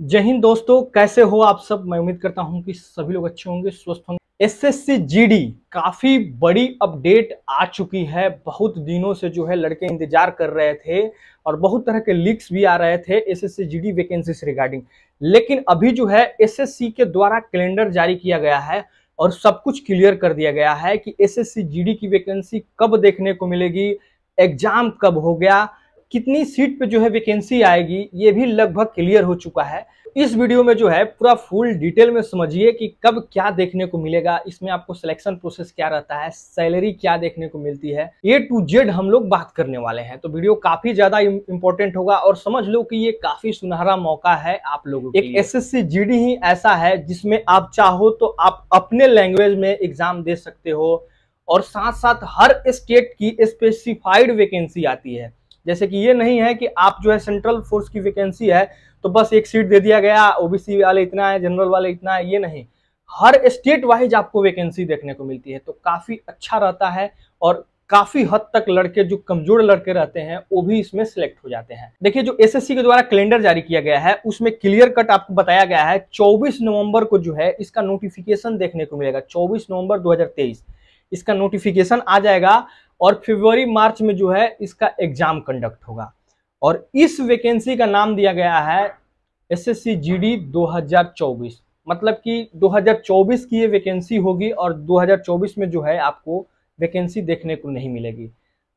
जय हिंद दोस्तों, कैसे हो आप सब? मैं उम्मीद करता हूँ कि सभी लोग अच्छे होंगे, स्वस्थ होंगे। एसएससी जीडी काफ़ी बड़ी अपडेट आ चुकी है। बहुत दिनों से जो है लड़के इंतज़ार कर रहे थे और बहुत तरह के लीक्स भी आ रहे थे एसएससी जीडी वैकेंसी से रिगार्डिंग लेकिन अभी जो है एसएससी के द्वारा कैलेंडर जारी किया गया है और सब कुछ क्लियर कर दिया गया है कि एसएससी जीडी की वैकेंसी कब देखने को मिलेगी एग्ज़ाम कब हो गया कितनी सीट पे जो है वैकेंसी आएगी ये भी लगभग क्लियर हो चुका है। इस वीडियो में जो है पूरा फुल डिटेल में समझिए कि कब क्या देखने को मिलेगा इसमें आपको सिलेक्शन प्रोसेस क्या रहता है सैलरी क्या देखने को मिलती है ए टू जेड हम लोग बात करने वाले हैं। तो वीडियो काफ़ी ज़्यादा इंपॉर्टेंट होगा और समझ लो कि ये काफ़ी सुनहरा मौका है आप लोगों एक एस एस ही ऐसा है जिसमें आप चाहो तो आप अपने लैंग्वेज में एग्ज़ाम दे सकते हो और साथ साथ हर स्टेट की स्पेसिफाइड वैकेंसी आती है। जैसे कि ये नहीं है कि आप जो है सेंट्रल फोर्स की वैकेंसी है तो बस एक सीट दे दिया गया ओबीसी वाले इतना है जनरल वाले इतना है, ये नहीं। हर स्टेट वाइज आपको वैकेंसी देखने को मिलती है तो काफ़ी अच्छा रहता है और काफ़ी हद तक लड़के, जो कमज़ोर लड़के रहते हैं, वो भी इसमें सिलेक्ट हो जाते हैं। देखिए, जो एसएससी के द्वारा कैलेंडर जारी किया गया है, उसमें क्लियर कट आपको बताया गया है 24 नवंबर को जो है इसका नोटिफिकेशन देखने को मिलेगा 24 नवंबर 2023 इसका नोटिफिकेशन आ जाएगा और फरवरी मार्च में जो है इसका एग्ज़ाम कंडक्ट होगा। और इस वैकेंसी का नाम दिया गया है S S C G D दो हज़ार चौबीस। मतलब कि 2024 की ये वैकेंसी होगी और 2024 में जो है आपको वैकेंसी देखने को नहीं मिलेगी।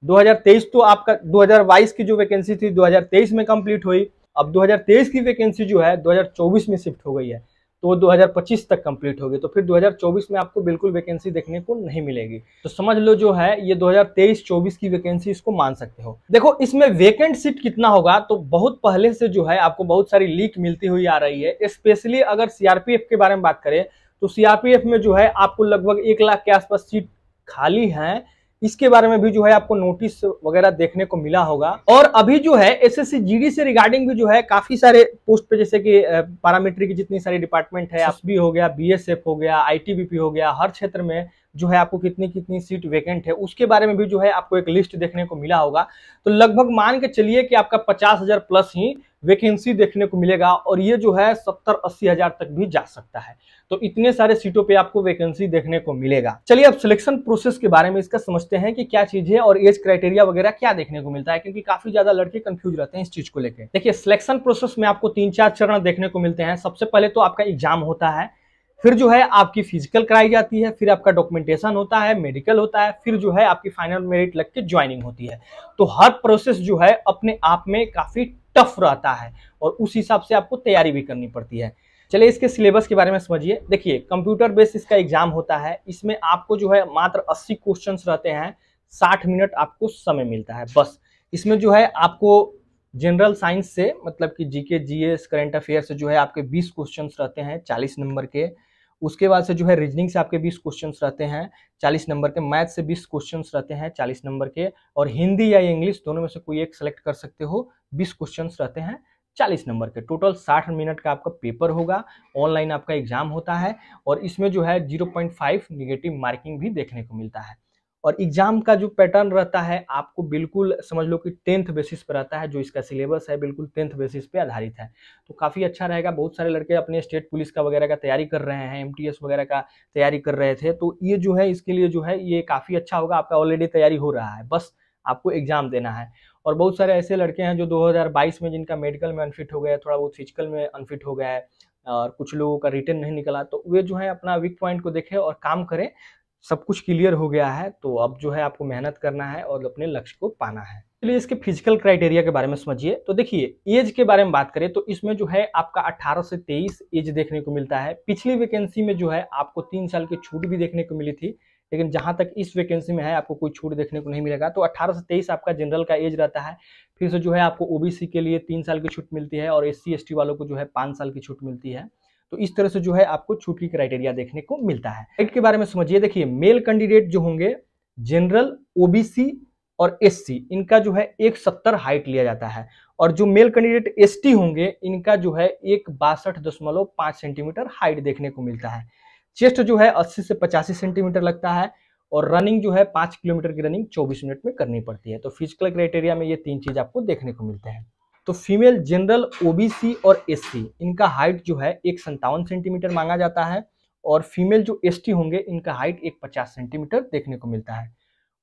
2023 तो आपका 2022 की जो वैकेंसी थी 2023 में कंप्लीट हुई। अब 2023 की वैकेंसी जो है 2024 में शिफ्ट हो गई है। तो वो 2025 तक कंप्लीट होगी तो फिर 2024 में आपको बिल्कुल वैकेंसी देखने को नहीं मिलेगी। तो समझ लो जो है, ये 2023-24 की वैकेंसी इसको मान सकते हो। देखो, इसमें वेकेंट सीट कितना होगा तो बहुत पहले से जो है आपको बहुत सारी लीक मिलती हुई आ रही है। स्पेशली अगर सीआरपीएफ के बारे में बात करें तो सीआरपीएफ में जो है आपको लगभग एक लाख के आसपास सीट खाली है। इसके बारे में भी जो है आपको नोटिस वगैरह देखने को मिला होगा। और अभी जो है एसएससी जीडी से रिगार्डिंग भी जो है काफ़ी सारे पोस्ट पे जैसे कि पैरामीट्री की जितनी सारी डिपार्टमेंट है एसबी हो गया बीएसएफ हो गया आईटीबीपी हो गया हर क्षेत्र में जो है आपको कितनी कितनी सीट वेकेंट है, उसके बारे में भी जो है आपको एक लिस्ट देखने को मिला होगा। तो लगभग मान के चलिए कि आपका पचास हज़ार प्लस ही वैकेंसी देखने को मिलेगा और ये जो है सत्तर अस्सी हज़ार तक भी जा सकता है। तो इतने सारे सीटों पे आपको वैकेंसी देखने को मिलेगा। चलिए अब सिलेक्शन प्रोसेस के बारे में इसका समझते हैं कि क्या चीज़ है और एज क्राइटेरिया वगैरह क्या देखने को मिलता है, क्योंकि काफ़ी ज़्यादा लड़के कंफ्यूज रहते हैं इस चीज़ को लेकर देखिए सिलेक्शन प्रोसेस में आपको तीन चार चरण देखने को मिलते हैं। सबसे पहले तो आपका एग्ज़ाम होता है। फिर जो है आपकी फ़िज़िकल कराई जाती है, फिर आपका डॉक्यूमेंटेशन होता है मेडिकल होता है, फिर जो है आपकी फाइनल मेरिट लग के ज्वाइनिंग होती है। तो हर प्रोसेस जो है अपने आप में काफ़ी टफ रहता है और उस हिसाब से आपको तैयारी भी करनी पड़ती है। चलिए इसके सिलेबस के बारे में समझिए। देखिए कंप्यूटर बेस्ड इसका एग्ज़ाम होता है। इसमें आपको जो है मात्र 80 क्वेश्चन रहते हैं। 60 मिनट आपको समय मिलता है, बस। इसमें जो है आपको जनरल साइंस से मतलब कि जीके जीएस करंट अफेयर से जो है आपके 20 क्वेश्चन रहते हैं 40 नंबर के। उसके बाद से जो है रीजनिंग से आपके बीस क्वेश्चन रहते हैं 40 नंबर के मैथ से बीस क्वेश्चन रहते हैं 40 नंबर के, और हिंदी या इंग्लिश दोनों में से कोई एक सेलेक्ट कर सकते हो, बीस क्वेश्चन रहते हैं 40 नंबर के। टोटल 60 मिनट का आपका पेपर होगा ऑनलाइन आपका एग्ज़ाम होता है, और इसमें जो है 0.5 निगेटिव मार्किंग भी देखने को मिलता है। और एग्ज़ाम का जो पैटर्न रहता है, आपको बिल्कुल समझ लो कि टेंथ बेसिस पर रहता है, जो इसका सिलेबस है, बिल्कुल टेंथ बेसिस पे आधारित है। तो काफ़ी अच्छा रहेगा, बहुत सारे लड़के अपने स्टेट पुलिस का वगैरह का तैयारी कर रहे हैं एमटीएस वगैरह का तैयारी कर रहे थे तो ये जो है, इसके लिए जो है, ये काफ़ी अच्छा होगा, आपका ऑलरेडी तैयारी हो रहा है, बस आपको एग्ज़ाम देना है। और बहुत सारे ऐसे लड़के हैं, जो 2022 में जिनका मेडिकल में अनफिट हो गया है, थोड़ा बहुत फ़िज़िकल में अनफिट हो गया है, और कुछ लोगों का रिटर्न नहीं निकला तो वे जो है अपना वीक पॉइंट को देखें और काम करें सब कुछ क्लियर हो गया है तो अब जो है आपको मेहनत करना है और अपने लक्ष्य को पाना है। चलिए इसके फ़िज़िकल क्राइटेरिया के बारे में समझिए। तो देखिए एज के बारे में बात करें तो इसमें जो है आपका 18 से 23 एज देखने को मिलता है। पिछली वैकेंसी में जो है आपको तीन साल की छूट भी देखने को मिली थी, लेकिन जहाँ तक इस वैकेंसी में है, आपको कोई छूट देखने को नहीं मिलेगा। तो 18 से 23 आपका जनरल का एज रहता है। फिर से जो है आपको ओबीसी के लिए तीन साल की छूट मिलती है और एस सी वालों को जो है पाँच साल की छूट मिलती है। तो इस तरह से जो है आपको छूट की क्राइटेरिया देखने को मिलता है। हाइट के बारे में समझिए, देखिए मेल कैंडिडेट जो होंगे जनरल ओबीसी और एससी इनका जो है एक सत्तर हाइट लिया जाता है। और जो मेल कैंडिडेट एसटी होंगे, इनका जो है एक बासठ दशमलव पाँच सेंटीमीटर हाइट देखने को मिलता है। चेस्ट जो है अस्सी से पचासी सेंटीमीटर लगता है और रनिंग जो है पाँच किलोमीटर की रनिंग चौबीस मिनट में करनी पड़ती है। तो फ़िज़िकल क्राइटेरिया में ये तीन चीज़ आपको देखने को मिलते हैं। तो फीमेल जनरल ओबीसी और एससी इनका हाइट जो है एक संतावन सेंटीमीटर मांगा जाता है और फीमेल जो एसटी होंगे इनका हाइट एक पचास सेंटीमीटर देखने को मिलता है।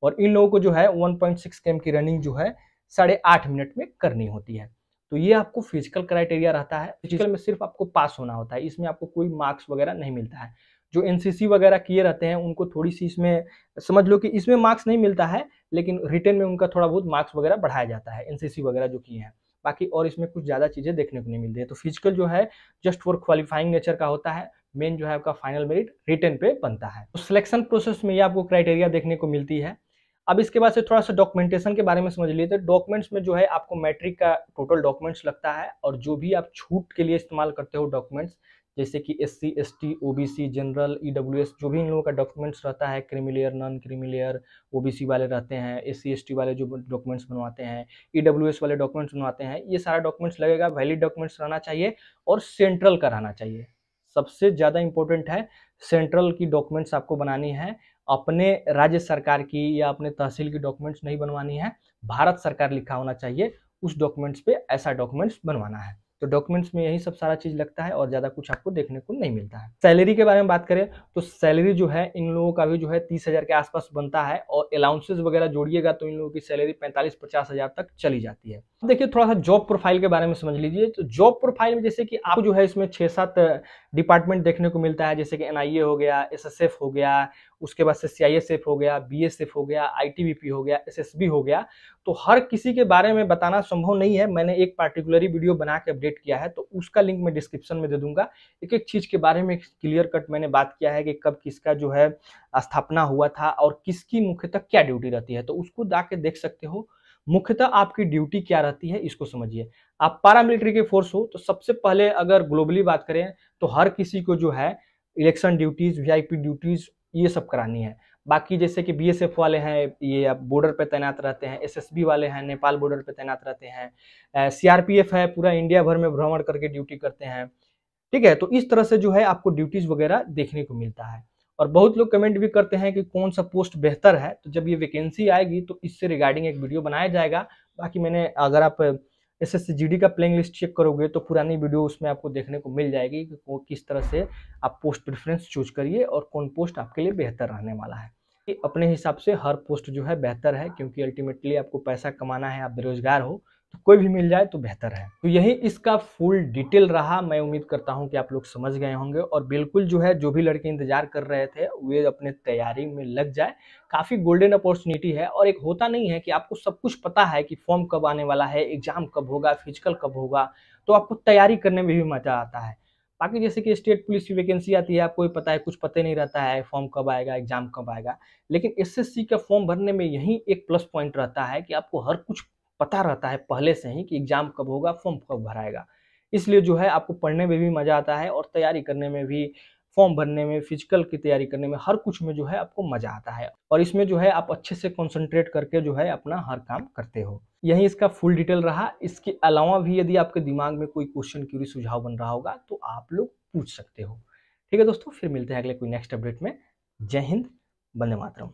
और इन लोगों को जो है 1.6 पॉइंट की रनिंग जो है साढ़े आठ मिनट में करनी होती है। तो ये आपको फ़िज़िकल क्राइटेरिया रहता है। फ़िज़िकल में सिर्फ़ आपको पास होना होता है इसमें आपको कोई मार्क्स वगैरह नहीं मिलता है। जो एनसीसी वगैरह किए रहते हैं उनको थोड़ी सी इसमें समझ लो कि इसमें मार्क्स नहीं मिलता है लेकिन रिटर्न में उनका थोड़ा बहुत मार्क्स वगैरह बढ़ाया जाता है एनसीसी वगैरह जो किए हैं। बाकी और इसमें कुछ ज़्यादा चीज़ें देखने को नहीं मिलती है। तो फ़िज़िकल जो है जस्ट फॉर क्वालिफाइंग नेचर का होता है मेन जो है आपका फाइनल मेरिट रिटर्न पे बनता है। तो सिलेक्शन प्रोसेस में ये आपको क्राइटेरिया देखने को मिलती है। अब इसके बाद से थोड़ा सा डॉक्यूमेंटेशन के बारे में समझ लिए तो डॉक्यूमेंट्स में जो है आपको मैट्रिक का टोटल डॉक्यूमेंट्स लगता है और जो भी आप छूट के लिए इस्तेमाल करते हो डॉक्यूमेंट्स जैसे कि S C S T O B C general E W S जो भी इन लोगों का डॉक्यूमेंट्स रहता है creamy layer non creamy layer O B C वाले रहते हैं एस सी एस टी वाले जो डॉक्यूमेंट्स बनवाते हैं ई डब्ल्यू एस वाले डॉक्यूमेंट्स बनवाते हैं, ये सारा डॉक्यूमेंट्स लगेगा वैलिड डॉक्यूमेंट्स रहना चाहिए और सेंट्रल का रहना चाहिए। सबसे ज़्यादा इंपॉर्टेंट है सेंट्रल की डॉक्यूमेंट्स आपको बनानी है, अपने राज्य सरकार की या अपने तहसील की डॉक्यूमेंट्स नहीं बनवानी है, भारत सरकार लिखा होना चाहिए, उस डॉक्यूमेंट्स पे ऐसा डॉक्यूमेंट्स बनवाना है। तो डॉक्यूमेंट्स में यही सब सारा चीज़ लगता है और ज़्यादा कुछ आपको देखने को नहीं मिलता है। सैलरी के बारे में बात करें तो सैलरी जो है, इन लोगों का भी जो है तीस हज़ार के आसपास बनता है और अलाउंसेज वगैरह जोड़िएगा तो इन लोगों की सैलरी पैंतालीस पचास हज़ार तक चली जाती है। देखिए थोड़ा सा जॉब प्रोफ़ाइल के बारे में समझ लीजिए। तो जॉब प्रोफ़ाइल में जैसे कि आप जो है इसमें छः सात डिपार्टमेंट देखने को मिलता है, जैसे कि एनआईए हो गया एसएसएफ हो गया उसके बाद से सीआईएसएफ हो गया बीएसएफ हो गया आईटीबीपी हो गया एसएसबी हो गया तो हर किसी के बारे में बताना संभव नहीं है। मैंने एक पार्टिकुलरली वीडियो बना के अपडेट किया है तो उसका लिंक मैं डिस्क्रिप्शन में दे दूँगा। एक एक चीज़ के बारे में क्लियर कट मैंने बात किया है कि कब किसका जो है स्थापना हुआ था और किसकी मुख्यतः क्या ड्यूटी रहती है। तो उसको जाके देख सकते हो। मुख्यतः आपकी ड्यूटी क्या रहती है, इसको समझिए। आप पारामिलिट्री के फोर्स हो तो सबसे पहले अगर ग्लोबली बात करें तो हर किसी को जो है इलेक्शन ड्यूटीज़ वीआईपी ड्यूटीज़ ये सब करानी है। बाकी जैसे कि बीएसएफ वाले हैं, ये आप बॉर्डर पे तैनात रहते हैं एसएसबी वाले हैं, नेपाल बॉर्डर पे तैनात रहते हैं सीआरपीएफ है, पूरा इंडिया भर में भ्रमण करके ड्यूटी करते हैं। ठीक है तो इस तरह से जो है आपको ड्यूटीज़ वगैरह देखने को मिलता है। और बहुत लोग कमेंट भी करते हैं कि कौन सा पोस्ट बेहतर है। तो जब ये वैकेंसी आएगी तो इससे रिगार्डिंग एक वीडियो बनाया जाएगा। बाकी मैंने, अगर आप एस एस का प्लेइंग लिस्ट चेक करोगे तो पुरानी वीडियो उसमें आपको देखने को मिल जाएगी कि वो किस तरह से आप पोस्ट प्रेफरेंस चूज़ करिए और कौन पोस्ट आपके लिए बेहतर रहने वाला है। कि अपने हिसाब से हर पोस्ट जो है बेहतर है, क्योंकि अल्टीमेटली आपको पैसा कमाना है, आप बेरोजगार हो तो कोई भी मिल जाए तो बेहतर है। तो यही इसका फुल डिटेल रहा। मैं उम्मीद करता हूँ कि आप लोग समझ गए होंगे और बिल्कुल जो है, जो भी लड़के इंतज़ार कर रहे थे, वे अपने तैयारी में लग जाए। काफ़ी गोल्डन अपॉर्चुनिटी है और एक होता नहीं है कि आपको सब कुछ पता है कि फॉर्म कब आने वाला है एग्ज़ाम कब होगा फ़िज़िकल कब होगा तो आपको तैयारी करने में भी मज़ा आता है। बाकी जैसे कि स्टेट पुलिस की वैकेंसी आती है, आपको पता है, कुछ पता नहीं रहता है फॉर्म कब आएगा एग्ज़ाम कब आएगा। लेकिन एसएससी का फॉर्म भरने में यही एक प्लस पॉइंट रहता है कि आपको हर कुछ पता रहता है पहले से ही कि एग्ज़ाम कब होगा, फॉर्म कब भराएगा। इसलिए जो है आपको पढ़ने में भी मज़ा आता है और तैयारी करने में भी, फॉर्म भरने में, फ़िज़िकल की तैयारी करने में हर कुछ में जो है आपको मज़ा आता है। और इसमें जो है आप अच्छे से कॉन्सेंट्रेट करके जो है अपना हर काम करते हो। यही इसका फुल डिटेल रहा। इसके अलावा भी यदि आपके दिमाग में कोई क्वेश्चन क्यूरी सुझाव बन रहा होगा तो आप लोग पूछ सकते हो। ठीक है दोस्तों, फिर मिलते हैं अगले कोई नेक्स्ट अपडेट में। जय हिंद, वंदे मातरम।